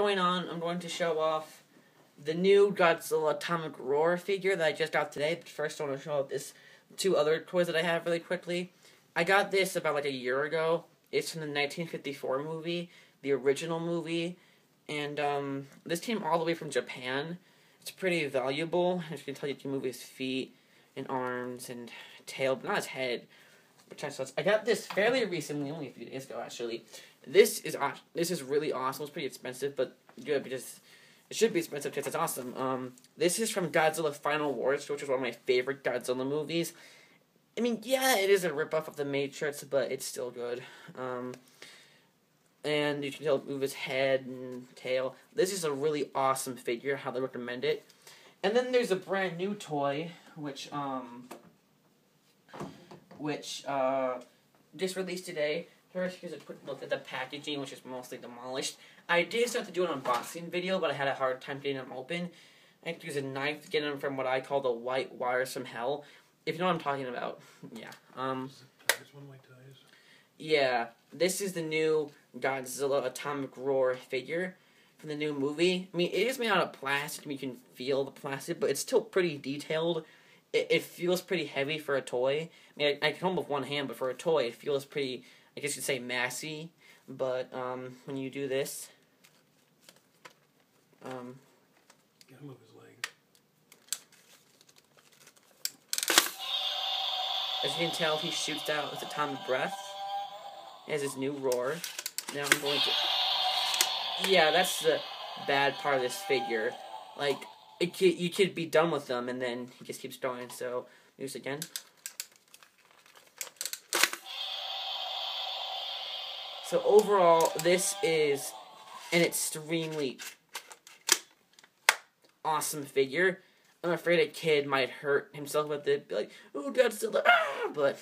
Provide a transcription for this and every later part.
going on, I'm going to show off the new Godzilla Atomic Roar figure that I just got today. But first, I want to show off this two other toys that I have really quickly. I got this about like a year ago. It's from the 1954 movie, the original movie, and um, this came all the way from Japan. It's pretty valuable. As you can tell, you can move his feet and arms and tail, but not his head. Which I, got this fairly recently, only a few days ago actually. This is this is really awesome. It's pretty expensive, but good because it should be expensive because it's awesome. Um, this is from Godzilla Final Wars, which is one of my favorite Godzilla movies. I mean, yeah, it is a ripoff of the Matrix, but it's still good. Um, and you can tell move his head and tail. This is a really awesome figure. They recommend it. And then there's a brand new toy, which um, which uh, just released today. First, here's a quick look at the packaging, which is mostly demolished. I did start to do an unboxing video, but I had a hard time getting them open. I had to use a knife to get them from what I call the white wires from hell. If you know what I'm talking about, yeah. Um, yeah, this is the new Godzilla Atomic Roar figure from the new movie. I mean, it is made out of plastic. I mean, you can feel the plastic, but it's still pretty detailed it, it feels pretty heavy for a toy. I mean, I, I can hold with one hand, but for a toy, it feels pretty, I guess you'd say, massy. But um, when you do this, um, move his leg. As you can tell, he shoots out with atomic breath. He has his new roar. Now I'm going to. Yeah, that's the bad part of this figure. Like, it could, you could be done with them, and then he just keeps going. So use again. So overall, this is an extremely awesome figure. I'm afraid a kid might hurt himself with it, be like, "Oh, Godzilla!" Ah! But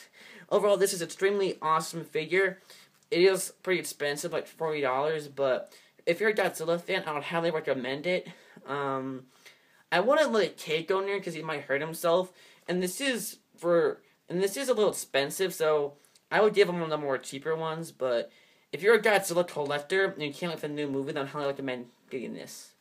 overall, this is an extremely awesome figure. It is pretty expensive, like forty dollars. But if you're a Godzilla fan, I would highly recommend it. Um, I wouldn't let kid go near because he might hurt himself. And this is for and this is a little expensive, so I would give him one of the more cheaper ones. But if you're a Godzilla collector and you can't like the new movie, then I highly recommend getting this.